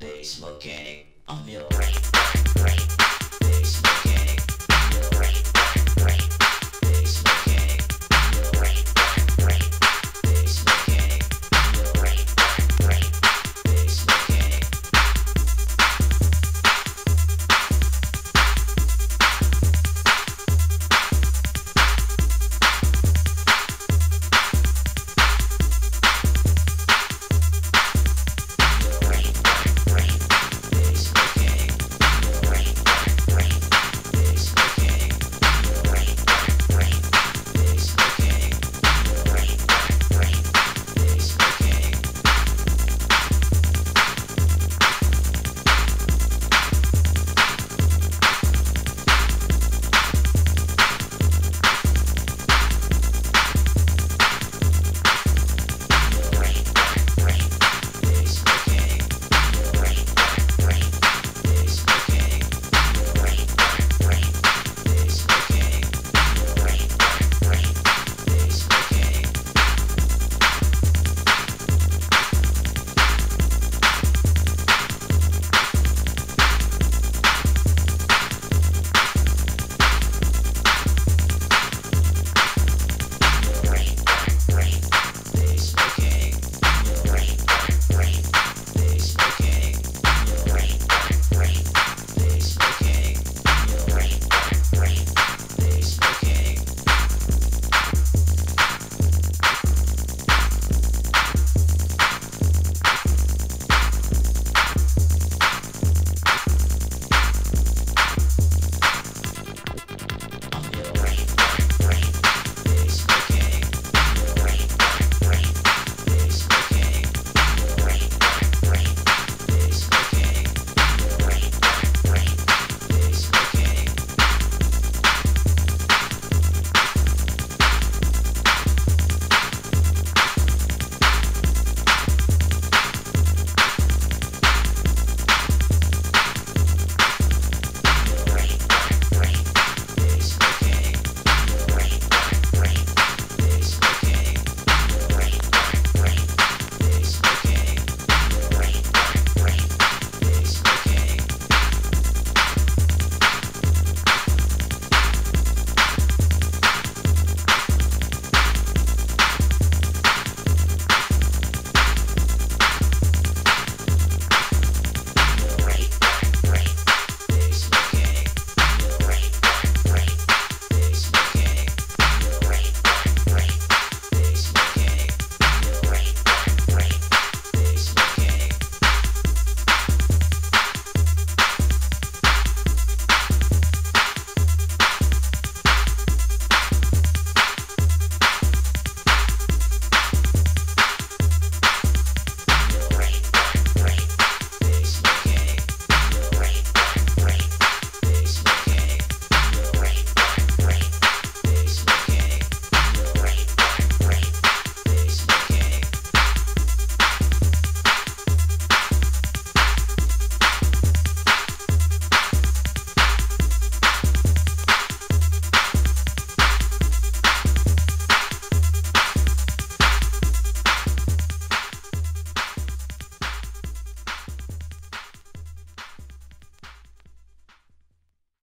Base mechanic, I'm your brain